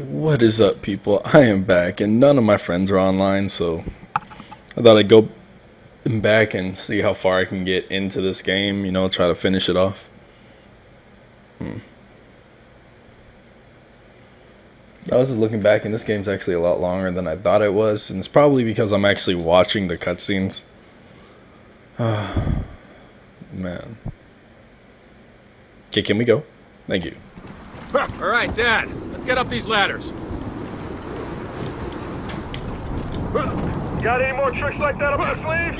What is up, people? I am back, and none of my friends are online, so I thought I'd go back and see how far I can get into this game, you know, try to finish it off. Hmm. I was just looking back, and this game's actually a lot longer than I thought it was, and it's probably because I'm actually watching the cutscenes. Ah, man. Okay, can we go? Thank you. All right, Dad. Let's get up these ladders. Got any more tricks like that up your sleeve?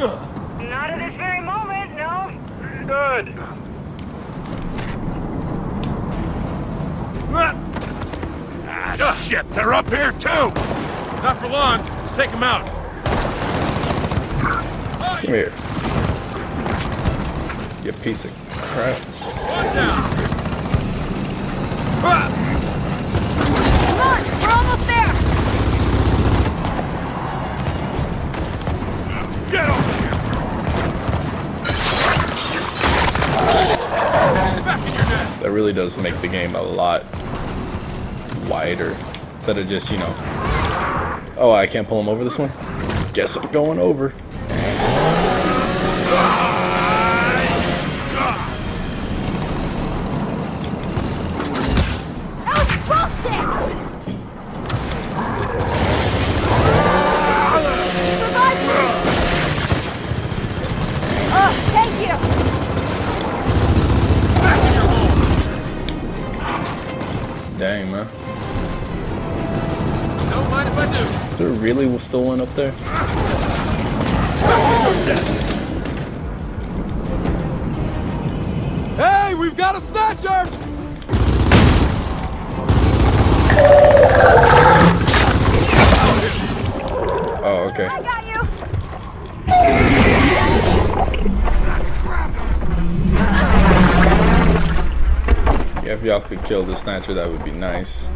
Not at this very moment, no. Good. Ah, shit! They're up here too. Not for long. Take them out. Come here. You piece of crap. One down. Ah! That really does make the game a lot wider. Instead of just, you know, oh, I can't pull him over this one? Guess I'm going over. One up there? Hey, we've got a snatcher! Oh, okay. I got you. Yeah, if y'all could kill the snatcher, that would be nice.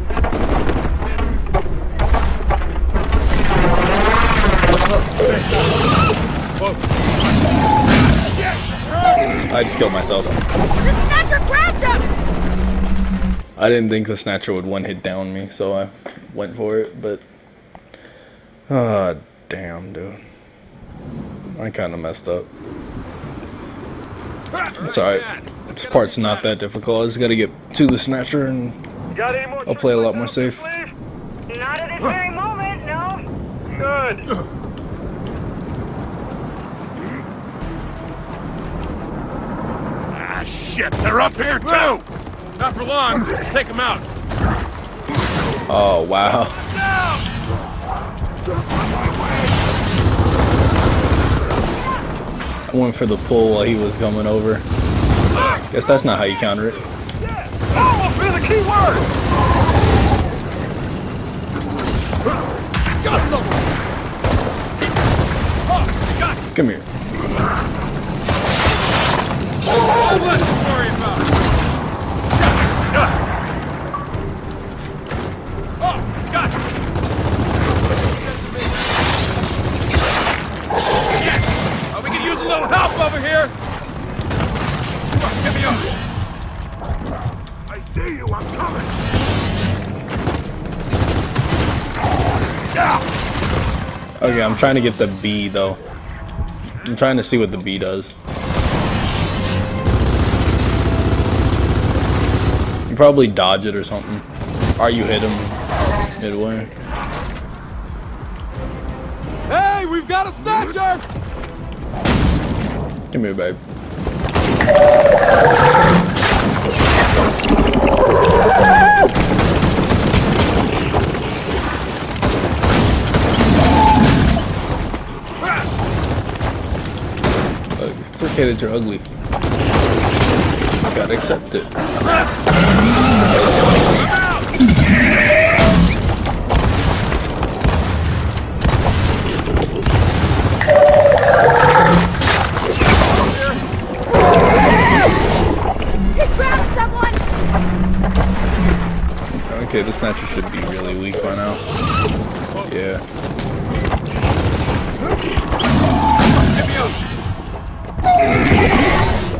I just killed myself. The snatcher grabbed him. I didn't think the snatcher would one hit down me, so I went for it, but. Ah, damn, dude. I kind of messed up. It's alright. This part's not that difficult. I just gotta get to the snatcher and Got any more I'll play a lot more safe. Not at this very moment, no. Good. Shit! They're up here too. Not for long. Take them out. Oh, wow. I went for the pull while he was coming over. Guess that's not how you counter it. Almost been the key word. Got another one. Oh, got you. Come here. Okay, I'm trying to get the B though. I'm trying to see what the B does. You probably dodge it or something. Or you hit him midway. Hey, we've got a snatcher. Come here, babe. Look, It's okay that you're ugly. Gotta accept it. He grabbed someone. Okay, the snatcher should be really weak by now. Yeah. Get me up.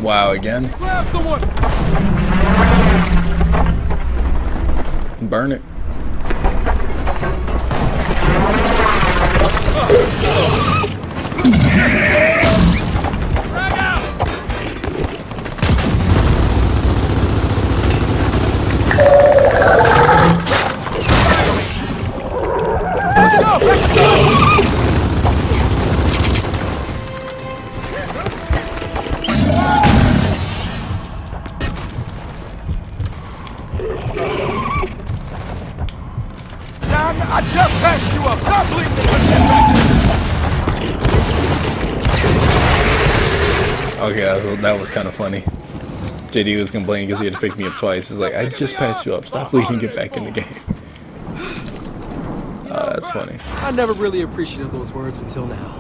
Wow, again? Grab someone. Burn it. Kind of funny. JD was complaining because he had to pick me up twice. He's like, I just passed you up. Stop bleeding. Get back in the game. Uh, that's funny. I never really appreciated those words until now.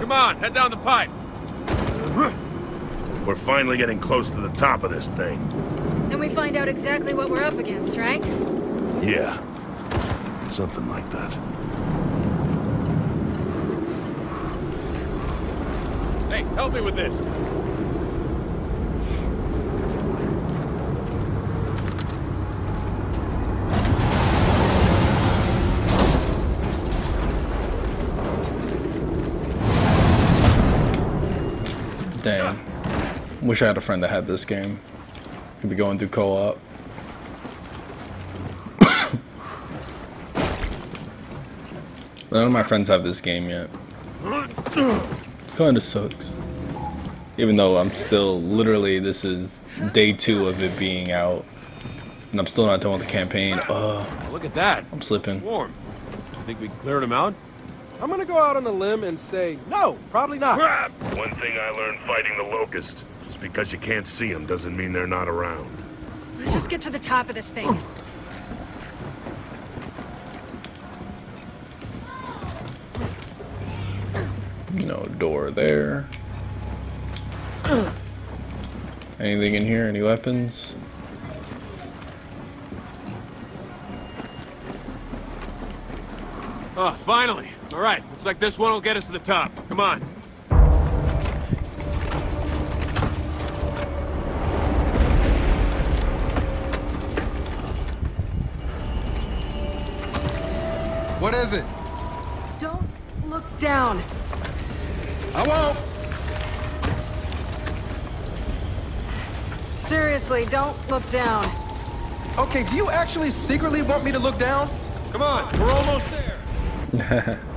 Come on, head down the pipe. We're finally getting close to the top of this thing. Then we find out exactly what we're up against, right? Yeah. Something like that. Hey, help me with this. Dang. Wish I had a friend that had this game. Could be going through co-op. None of my friends have this game yet. It kind of sucks. Even though I'm still, literally, this is day two of it being out. And I'm still not done with the campaign. Uh, Look at that. I'm slipping. Warm. You think we cleared him out? I'm gonna go out on a limb and say, no, probably not. One thing I learned fighting the Locust. Just because you can't see them doesn't mean they're not around. Let's just get to the top of this thing. No door there. Anything in here? Any weapons? Oh, finally. All right, looks like this one will get us to the top. Come on. What is it? Don't look down. I won't. Seriously, don't look down. Okay, do you actually secretly want me to look down? Come on, we're almost there.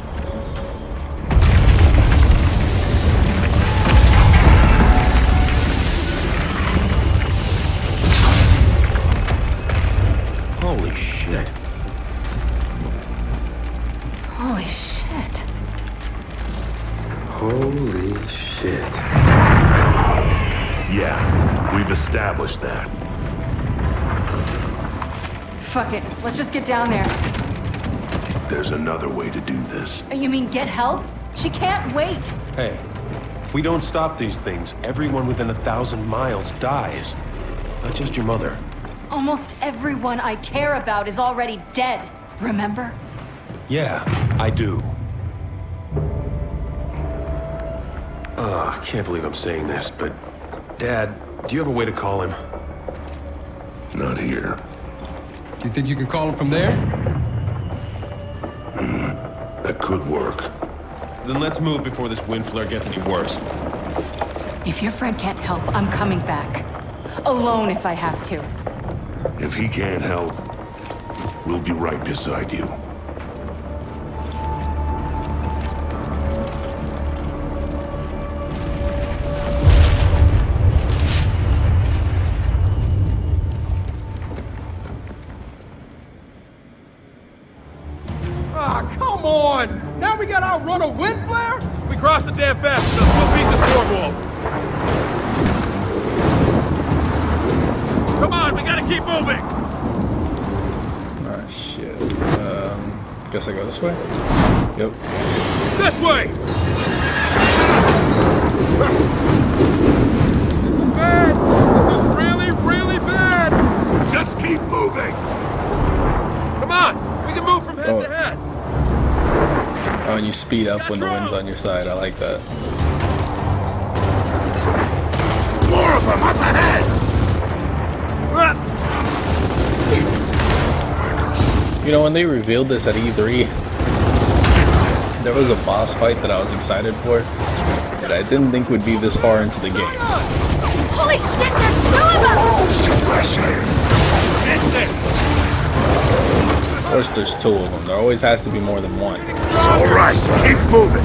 Holy shit. Holy shit. Holy shit. Yeah, we've established that. Fuck it. Let's just get down there. There's another way to do this. Uh, you mean get help? She can't wait. Hey, if we don't stop these things, everyone within a thousand miles dies. Not just your mother. Almost everyone I care about is already dead. Remember? Yeah, I do. Oh, I can't believe I'm saying this, but... Dad, do you have a way to call him? Not here. You think you can call him from there? Hmm, that could work. Then let's move before this wind flare gets any worse. If your friend can't help, I'm coming back. Alone if I have to. If he can't help, we'll be right beside you. Up when the wind's on your side. I like that. More of them up ahead! Ah, You know, when they revealed this at E3, there was a boss fight that I was excited for that I didn't think would be this far into the game. Holy shit, there's two of them! Suppressor! That's it. Course, there's two of them. There always has to be more than one. All right, keep moving.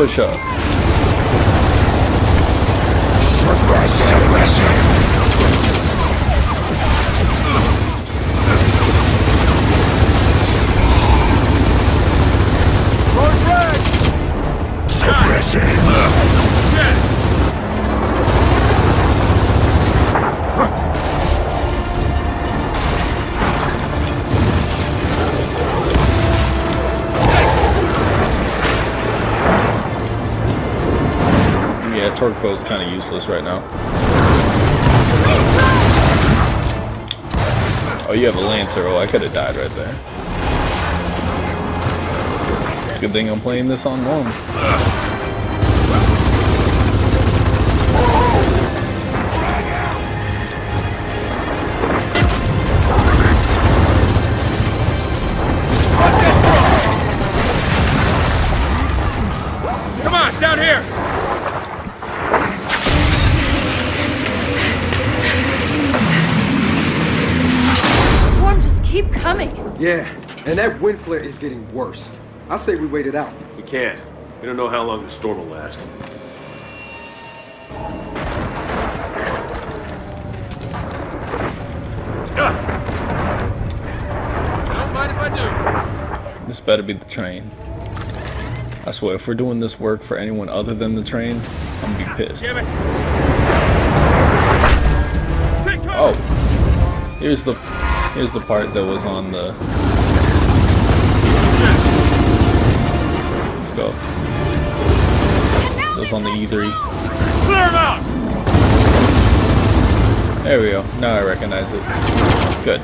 You kind of useless right now. Oh, you have a lancer. Oh, I could have died right there. Good thing I'm playing this on norm. And that wind flare is getting worse. I say we wait it out. We can't. We don't know how long the storm will last. Ah! Don't mind if I do. This better be the train. I swear, if we're doing this work for anyone other than the train, I'm gonna be pissed. Damn it! Take cover! Oh, here's the here's the part that was on the. Go. That was on the E E3. Clear him out! There we go. Now I recognize it. Good.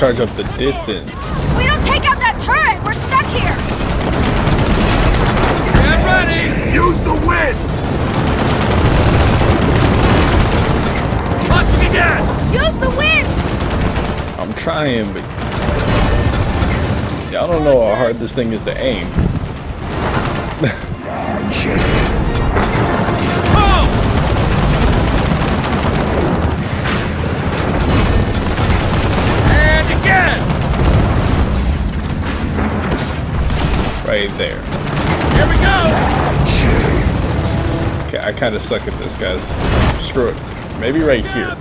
Charge up the distance. We don't take out that turret! We're stuck here! Get ready! Use the wind! Launching again! Use the wind! I'm trying, but y'all don't know how hard this thing is to aim. Right there. Here we go! Okay, I kind of suck at this, guys. Screw it. Maybe right here.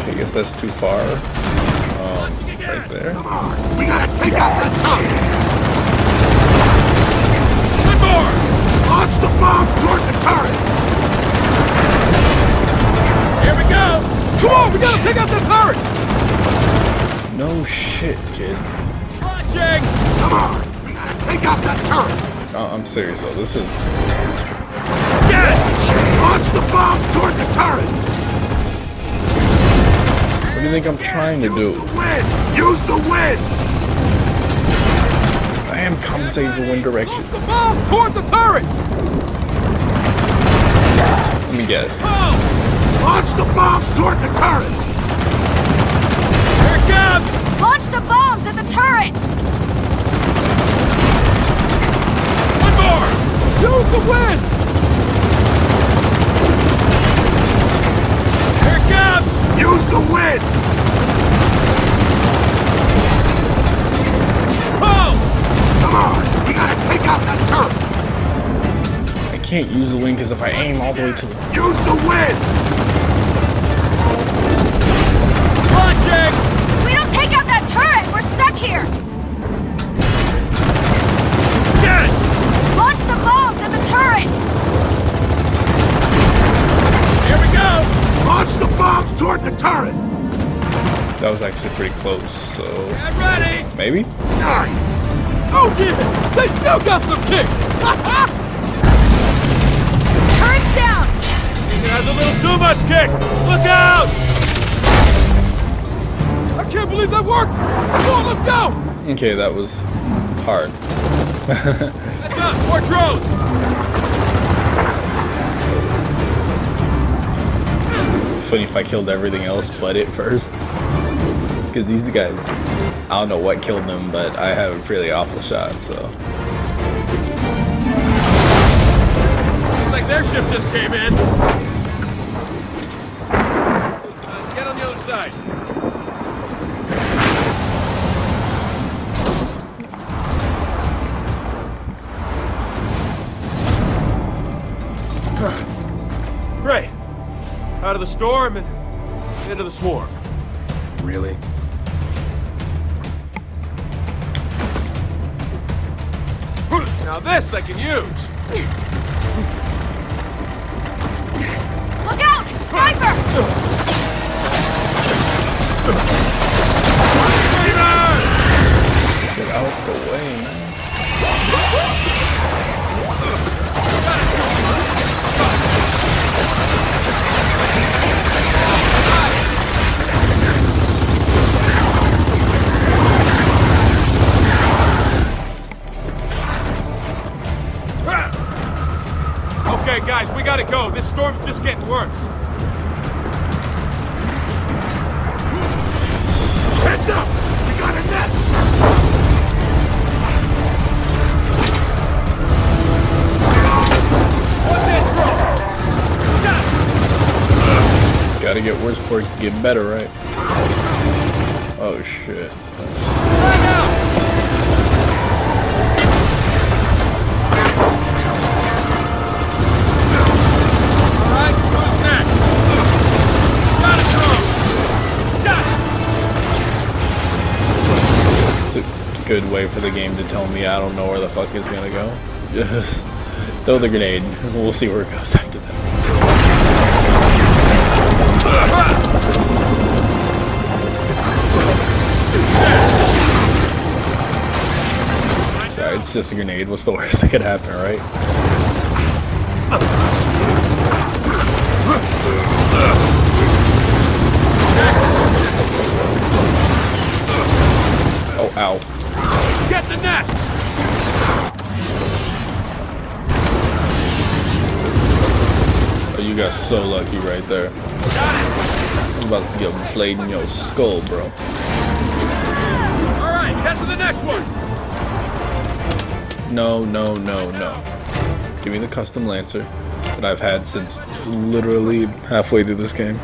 Okay, I guess that's too far. Um, right there. We gotta take out that turret! One more! Launch the bombs toward the turret! Here we go! Come on, we gotta take out the turret! No shit, kid. Launching! Come on! We gotta take out that turret! Oh, I'm serious though. This is. Get it! Launch the bombs toward the turret! What do you think I'm trying to do? Use the wind! Use the wind! I I am compensating for wind direction. The bombs toward the turret! Let me guess. Oh! Launch the bombs toward the turret! Here it comes! Launch the bombs at the turret! The wind! Here it comes! Use the wind! Pull! Oh! Come on! We gotta take out that turret! I can't use the wind because if I aim all the way to the Use the wind! Launching! At the turret! Here we go! Launch the bombs toward the turret! That was actually pretty close, so Get ready! maybe? Nice! Oh yeah! They still got some kick! Turret's down! It has a little too much kick! Look out! I can't believe that worked! Come on, let's go! Okay, that was hard. Heads up! More drones! Funny if I killed everything else but it first. Because these guys, I don't know what killed them, but I have a pretty awful shot, so. Like their ship just came in. Storm and into the swarm. Really? Now this I can use. Guys, go. This storm's just getting worse. Heads up! We got a net! What's? Got it. Gotta get worse before it can get better, right? Oh shit. Good way for the game to tell me I don't know where the fuck it's gonna go. Just throw the grenade. We'll see where it goes after that. Sorry, it's just a grenade. What's the worst that could happen, right? Oh, ow. The nest. Oh, you got so lucky right there. I'm about to get blade in your skull, bro. All right, get to the next one. No, no, no, no. Give me the custom Lancer that I've had since literally halfway through this game.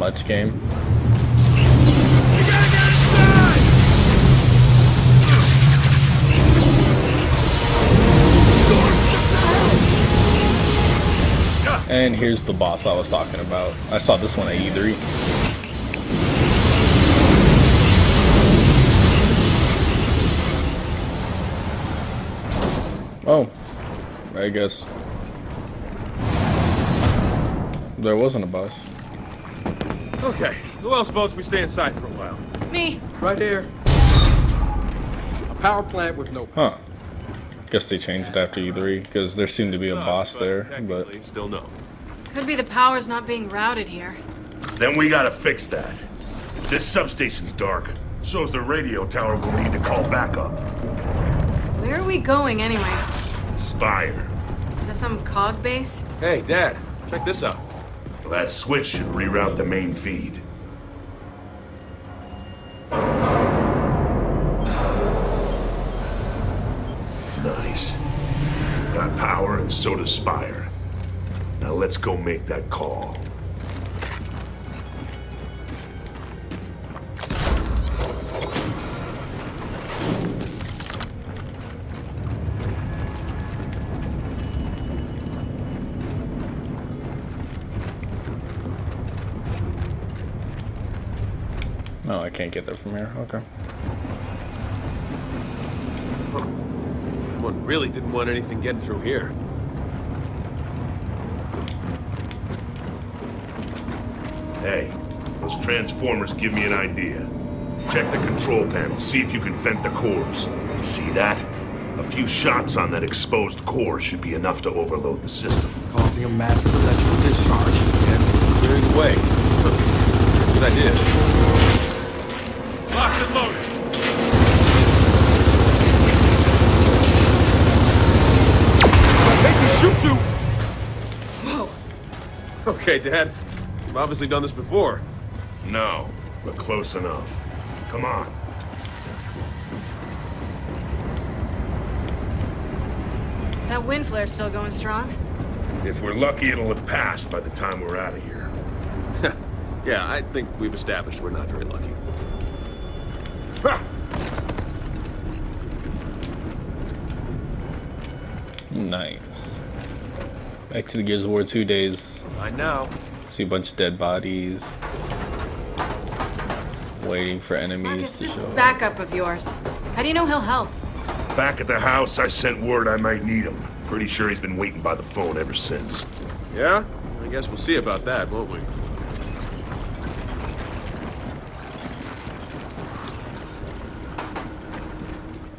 Much game. And here's the boss I was talking about. I saw this one at E E3. Oh, I guess there wasn't a boss. Okay, who else votes we stay inside for a while? Me. Right here. A power plant with no. Huh. Guess they changed it after E3 because there seemed to be a boss there, but technically, still no. Could be the power's not being routed here. Then we gotta fix that. This substation's dark. Shows the radio tower We'll need to call backup. Where are we going anyway? Spire. Is that some cog base? Hey, Dad, check this out. That switch should reroute the main feed. Nice. We've got power and so does Spire. Now let's go make that call. Can't get there from here. Okay. Someone really didn't want anything getting through here. Hey, those transformers give me an idea. Check the control panel, see if you can vent the cores. See that? A few shots on that exposed core should be enough to overload the system. Causing a massive electrical discharge. And clearing the way. Good idea. Okay, Dad. You've obviously done this before. No, but close enough. Come on. That wind flare's still going strong. If we're lucky, it'll have passed by the time we're out of here. Yeah, I think we've established we're not very lucky. Ha! Nice. Back to the Gears of War 2 days. I know. See a bunch of dead bodies. Waiting for enemies Marcus, to this show up. backup of yours. How do you know he'll help? Back at the house, I sent word I might need him. Pretty sure he's been waiting by the phone ever since. Yeah? I guess we'll see about that, won't we?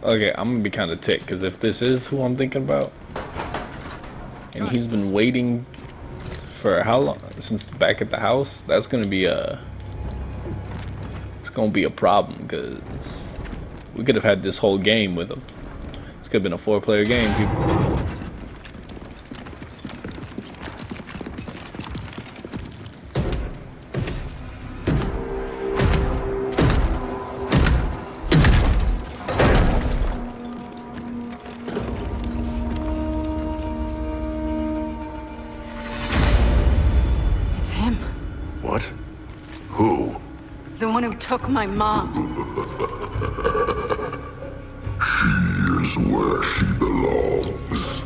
Okay, I'm gonna be kind of ticked because if this is who I'm thinking about, and he's been waiting for how long since back at the house, that's gonna be a it's gonna be a problem because we could have had this whole game with him. This could have been a four-player game. People. Took my mom. She is where she belongs.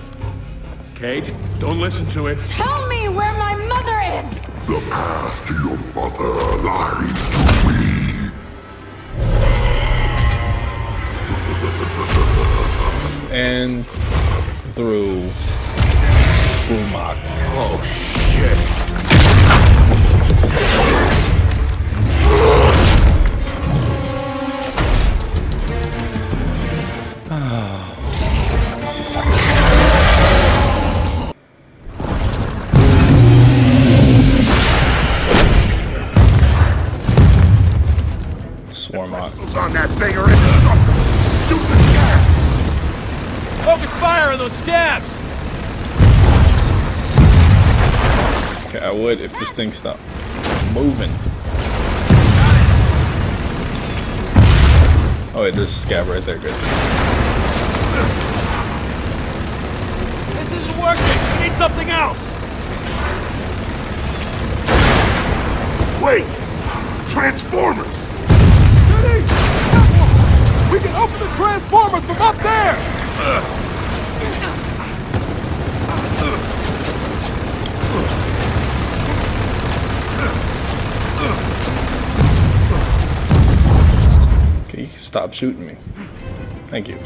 Kait, don't listen to it. Tell me where my mother is! The path to your mother lies through me. and through Brumak. Oh, shit. If this moving. Oh wait, there's a scab right there. Good. This isn't working! We need something else! Wait! Transformers! Jenny! We can open the transformers from up there! Uh. Okay, you stop shooting me. Thank you.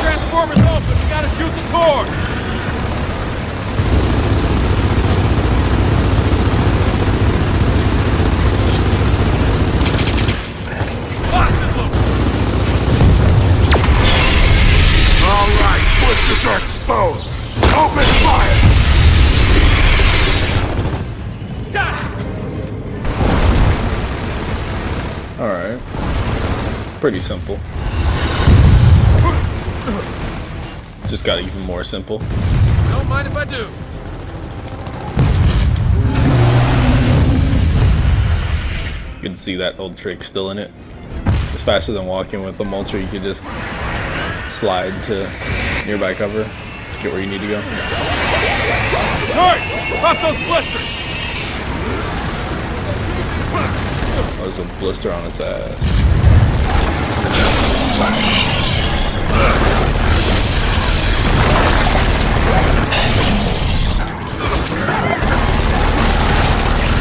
Transformers open. We gotta shoot the core. Pretty simple. Just got even more simple. Don't mind if I do. You can see that old trick still in it. It's faster than walking with the mulcher. You can just slide to nearby cover, get where you need to go. Hurry! Pop those blisters! Oh, there's a blister on its ass.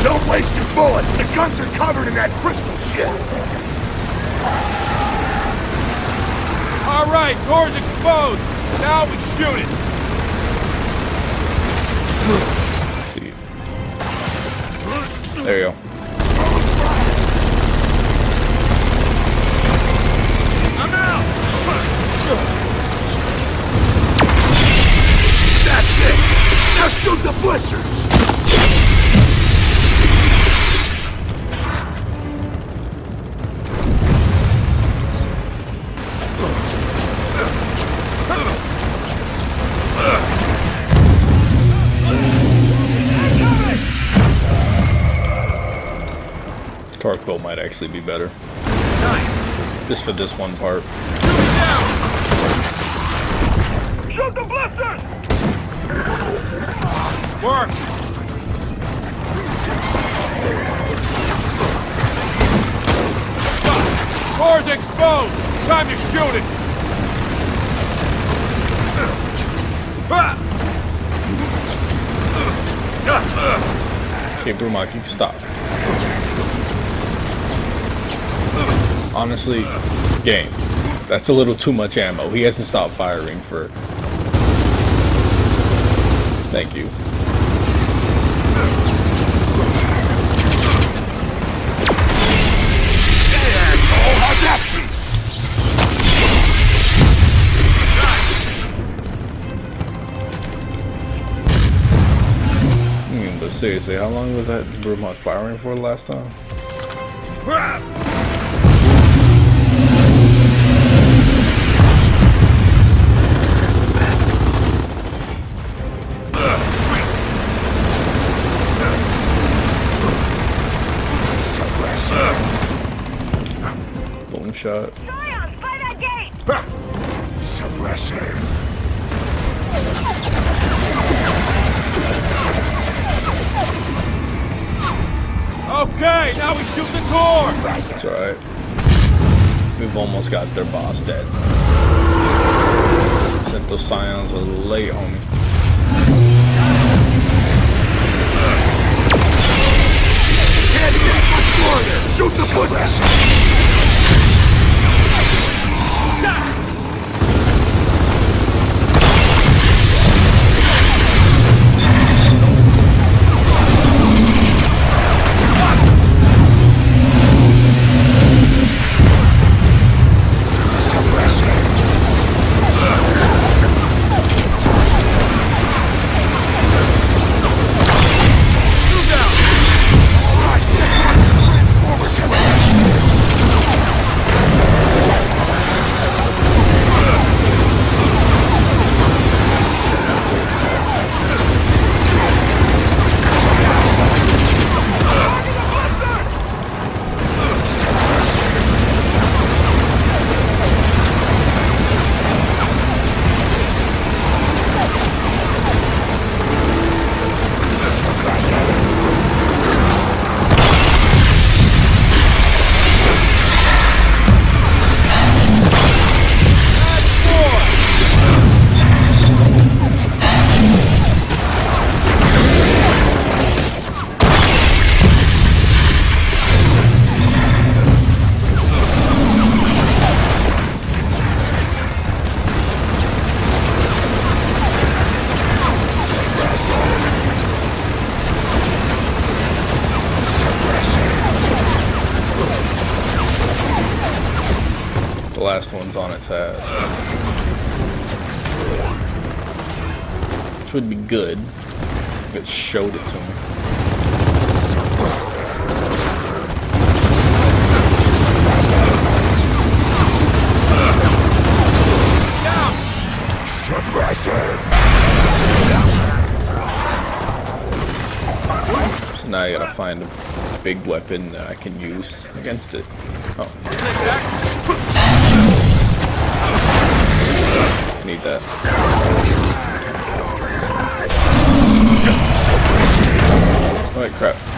Don't waste your bullets. The guns are covered in that crystal shit. All right, door's exposed. Now we shoot it. There you go. Now shoot the blisters. Quilt might actually be better. Just for this one part. Shoot the blisters! Work! Door's exposed! Time to shoot it! Okay, Brumak, you can stop. Honestly, game. That's a little too much ammo. He hasn't stopped firing for. Thank you. Mm, but seriously, how long was that Brumak firing for last time? Boom shot. Suppressor. Okay, now we shoot the door! It's alright. We've almost got their boss dead. Sent those scions a little late, homie. Shoot the blisters. good if it showed it to me. So now I gotta find a big weapon that I can use against it. Oh. Need that. Crap.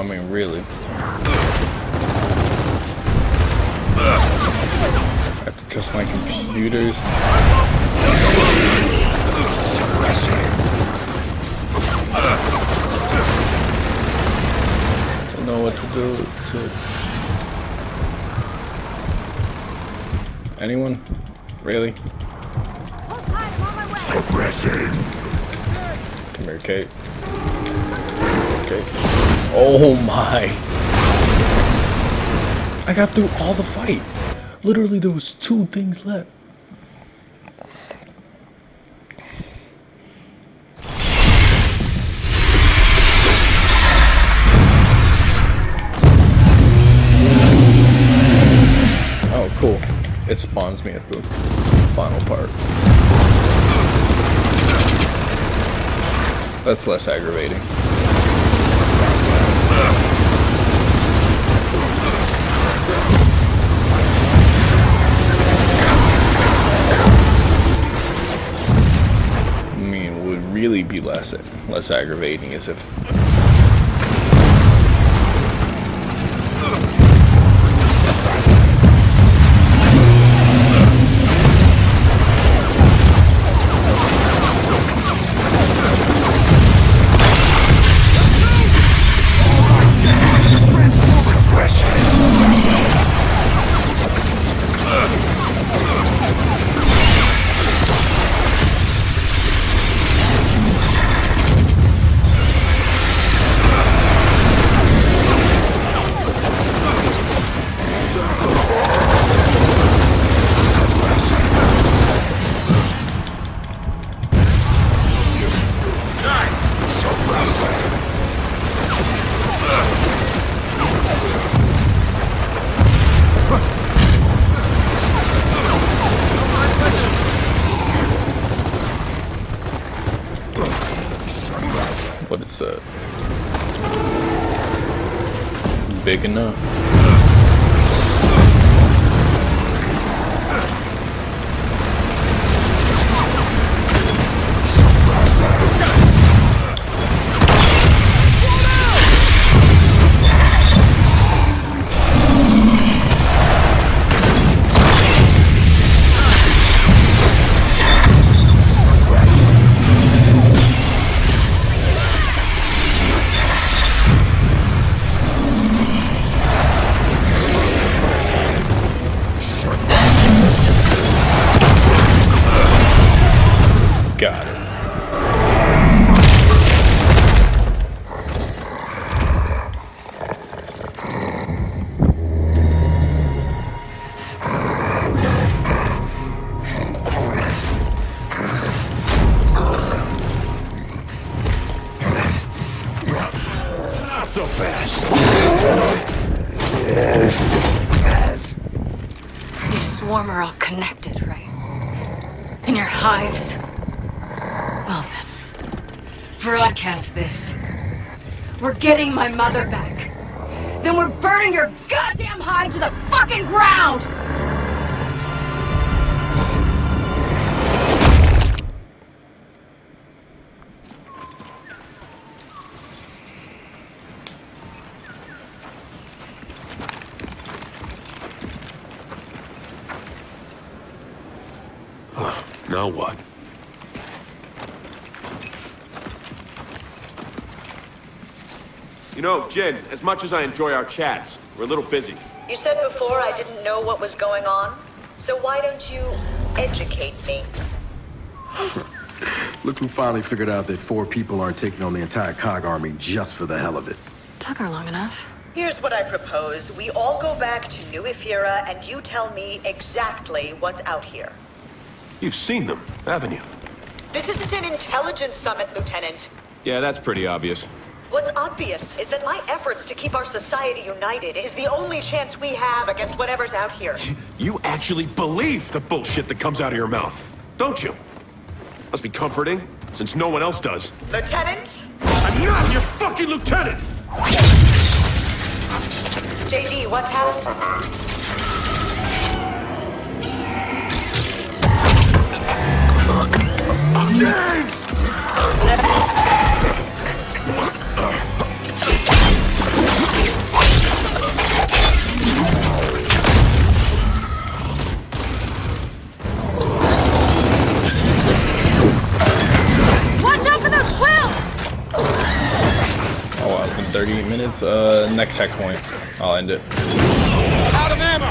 I mean, really. I have to trust my computers. Don't know what to do. To... Anyone? I got through all the fight. Literally, there was two things left. Oh, cool. It spawns me at the final part. That's less aggravating. Really be less less aggravating as if Big enough? Swarm are all connected, right? In your hives? Well then, broadcast this. We're getting my mother back. Then we're burning your goddamn hive to the fucking ground! You know, Jinn, as much as I enjoy our chats, we're a little busy. You said before I didn't know what was going on. So why don't you educate me? Look who finally figured out that four people aren't taking on the entire COG army just for the hell of it. Took her long enough. Here's what I propose. We all go back to New Ephyra and you tell me exactly what's out here. You've seen them, haven't you? This isn't an intelligence summit, Lieutenant. Yeah, that's pretty obvious. What's obvious is that my efforts to keep our society united is the only chance we have against whatever's out here. You actually believe the bullshit that comes out of your mouth, don't you? Must be comforting, since no one else does. Lieutenant? I'm not your fucking lieutenant! JD, what's happening? James! It's been 38 minutes. Uh, next checkpoint. I'll end it. Out of ammo!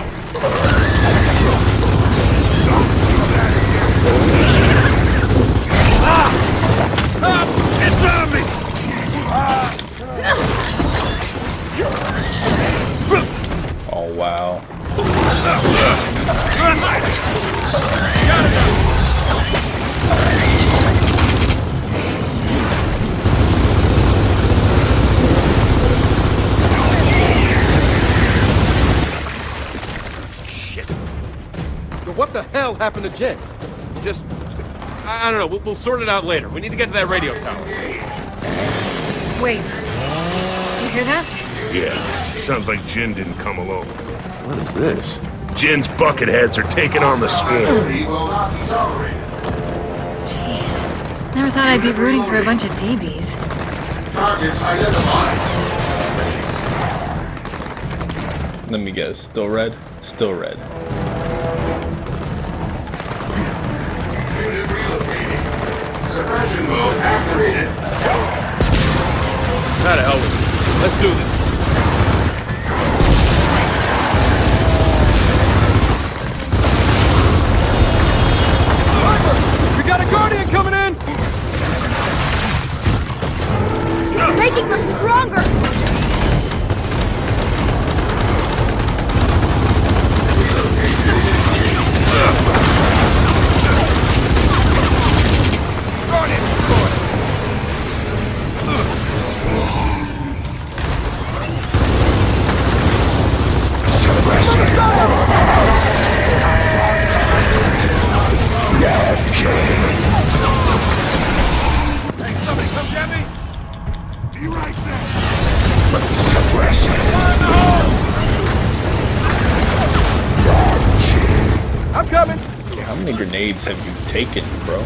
Ah! It's on me! Oh, wow. So what the hell happened to Jen? Just. I, I don't know. We'll, we'll sort it out later. We need to get to that radio tower. Wait. You hear that? Yeah, sounds like Jinn didn't come alone. What is this? Jinn's bucketheads are taking on the swarm. Jeez. Never thought I'd be rooting for a bunch of DBs. Let me guess. Still red? Still red. Activated. How the hell? Let's do this. Many grenades have you taken, bro?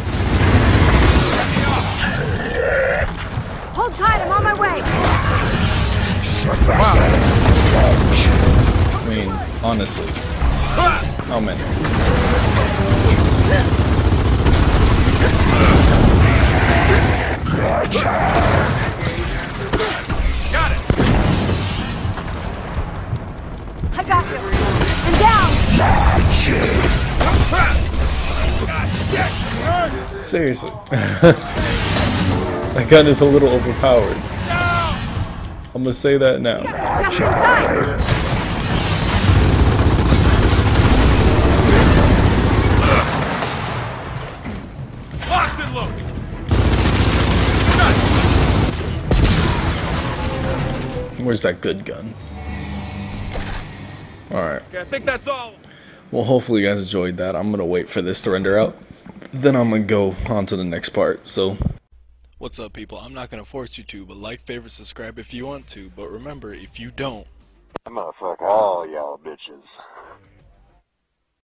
Hold tight, I'm on my way! Wow. I mean, honestly. How many? Got it! I got you! And down! Seriously. that gun is a little overpowered. I'm gonna say that now. Locked and loaded. Where's that good gun? Alright. Okay, I think that's all. Well, hopefully you guys enjoyed that. I'm gonna wait for this to render out. Then I'm gonna go on to the next part. So, What's up, people? I'm not gonna force you to, but like, favorite, subscribe if you want to. But remember, if you don't, I'm gonna fuck all y'all bitches.